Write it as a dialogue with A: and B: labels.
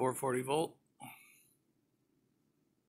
A: 440 volt.